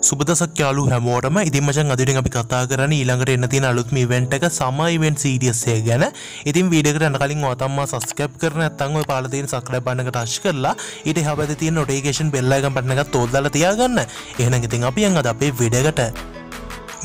සුබදසක් යාලු හැමෝටම ඉතින් මචං අදිරින් අපි කතා කරන ඊළඟට එන්න තියෙන අලුත්ම ඉවෙන්ට් එක සම ඉවෙන්ට් සීරීස් එක ගැන. ඉතින් වීඩියෝ එකට යන කලින් ඔයා තම්මා සබ්ස්ක්‍රයිබ් කරලා නැත්නම් ඔය පාලා තියෙන සබ්ස්ක්‍රයිබ් බටන් එක ටච් කරලා ඊට එහා පැත්තේ තියෙන නොටිෆිකේෂන් බෙල් අයිකන් බටන් එකත් ඕල් දාලා තියාගන්න. එහෙනම් ඉතින් අපි යන් අද අපේ වීඩියෝ එකට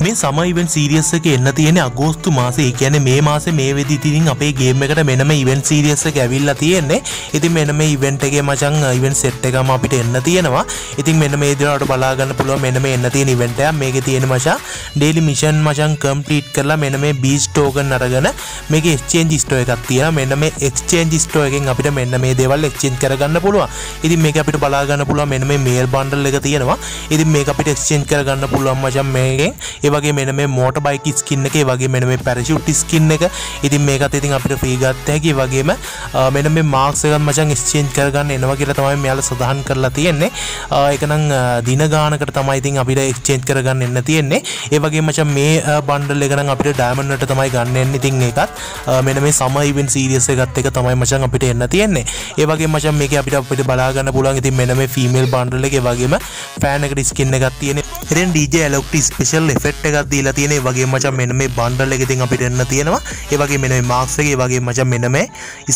මේ සමයිවෙන් සීරියස් එක එන්න තියෙන අගෝස්තු මාසේ. කියන මේ මාස මේ වෙදි තිරින් අපේ ගේම් එකට මෙනම ඉවෙන් සීරියස් එක ඇවිල්ලා තියෙන්නේ. ඉතින් මෙන්න මේ ඉවෙන්ට් එකේ මචං ඉවෙන් සෙට් එකම අපිට එන්න තියෙනවා. ඉතින් මෙන්න මේ දිනවලට බලා ගන්න පුළුවන් මෙන්න මේ එන්න තියෙන ඉවෙන්ට් එක මේකේ තියෙන මචං ඩේලි මිෂන් මචං කම්ප්ලීට් කරලා මෙන්න මේ බීච් ටෝකන් අරගෙන මේකේ එක්ස්චේන්ජ් ස්ටෝ එකක් තියෙනවා. මෙන්න මේ එක්ස්චේන්ජ් ස්ටෝ එකෙන් අපිට මෙන්න මේ දේවල් එක්ස්චේන්ජ් කරගන්න පුළුවන්. ඉතින් මේක අපිට බලා ගන්න පුළුවන් මෙන්න මේ මේල් බන්ඩල් එක තියෙනවා. ඉතින් මේක අපිට එක්ස්චේන්ජ් කරගන්න පුළුවන් මචං මේකෙන්. ඒ වගේ මෙන්න මේ මෝටර් බයික් ස්කින් එක ඒ වගේ මෙන්න මේ පැරෂූට් ස්කින් එක. ඉතින් මේකත් ඉතින් අපිට ෆ්‍රී ගත්ත හැකි. ඒ වගේම මෙන්න මේ මාක්ස් එකත් මචං එක්ස්චේන්ජ් කරගන්න එනවා කියලා තමයි මෙයාලා සඳහන් කරලා තියෙන්නේ. ඒක නම් දින ගානකට තමයි ඉතින් අපිට එක්ස්චේන්ජ් කරගන්න එන්න තියෙන්නේ. ඒ වගේ මචං මේ බන්ඩල් එක නම් අපිට ඩයමන්ඩ් වලට තමයි ගන්න එන්නේ. ඉතින් ඒකත් මෙන්න මේ සමර් ඉවෙන්ට් සීරීස් එකත් එක තමයි මචං අපිට එන්න තියෙන්නේ. ඒ වගේ මචං මේකේ අපිට අපිට බලා ගන්න පුළුවන්. ඉතින් මෙන්න මේ ෆීමේල් බන්ඩල් එක ඒ වගේම ෆෑන් එකට ස්කින් එකක් තියෙන ඉතින් DJ එලොක්ටි ස්පෙෂල් එෆෙක්ට් එකක් දීලා තියෙන ඒ වගේ මචං මෙන්න මේ බන්ඩල් එක ඉතින් අපිට එන්න තියෙනවා. ඒ වගේ මෙන්න මේ මාක්ස් එක ඒ වගේ මචං මෙන්න මේ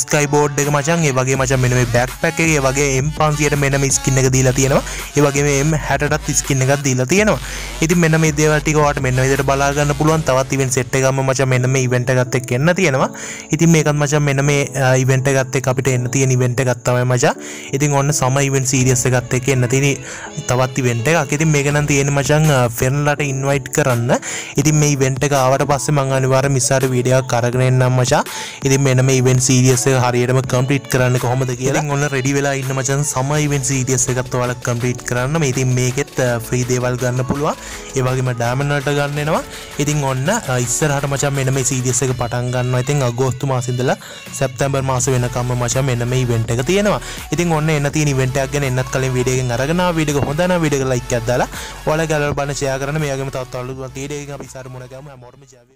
ස්කයි බෝඩ් එක මචං ඒ වගේ මචං මෙන්න මේ බෑක් පැක් එක ඒ වගේ M500ට මෙන්න මේ ස්කින් එක දීලා තියෙනවා. ඒ වගේ මේ M60ටත් ස්කින් එකක් දීලා තියෙනවා. ඉතින් මෙන්න මේ දේවල් ටික ඔයාලට මෙන්න විදිහට බලා ගන්න පුළුවන්. තවත් ඉවෙන්ට් සෙට් එකක්ම මචං මෙන්න මේ ඉවෙන්ට් එකත් එක්ක එන්න තියෙනවා. ඉතින් මේකත් මචං මෙන්න මේ ඉවෙන්ට් එකත් එක්ක අපිට එන්න තියෙන ඉවෙන්ට් එකක් තමයි මචං. ඉතින් ඔන්න සම ඉවෙන්ට් සීරීස් එකත් එක්ක එන්න තියෙන තවත් ඉවෙන්ට් එකක්. ඉතින් මේක නම් තියෙන්නේ මචං ෆෙන්ලට ඉන්වයිට් කරන්න. ඉතින් මේ ඉවෙන්ට් එක ආවට පස්සේ මං අනිවාර්යෙන් මිස්සාර වීඩියෝ එකක් අරගෙන එන්නම් මචං. ඉතින් මෙන්න මේ ඉවෙන්ට් සීරීස් එක හරියටම කම්ප්ලීට් කරන්න කොහොමද කියලා. ඉතින් ඔන්න රෙඩි වෙලා ඉන්න මචං සම ඉවෙන්ට් සීරීස් එකත් ඔයාලා කම්ප්ලීට් කරන්න. මේ ඉතින් මේකෙත් ෆ්‍රී දේවල් ගන්න පුළුවන්. ඒ වගේම ඩයමන්ඩ් වලට ගන්න එනවා. ඉතින් ඔන්න ඉස්සරහට මචං මෙන්න මේ සීරීස් එක පටන් ගන්නවා. ඉතින් අගෝස්තු මාසෙ ඉඳලා සැප්තැම්බර් මාස වෙනකම්ම මචං මෙන්න මේ ඉවෙන්ට් එක තියෙනවා. ඉතින් ඔන්න එන්න තියෙන ඉවෙන්ට් එකක් ගැන එන්නත් කලින් වීඩියෝ එකෙන් අරගෙන ආ වීඩියෝ එක හොඳ නම් වීඩියෝ එක ලයික් එකක් දාලා ඔයාලා ගලවලා බලන්න ෂෙයා කරන්න. මේ වගේම තවත් අලුත් වීඩියෝ එකකින්